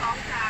ของสาม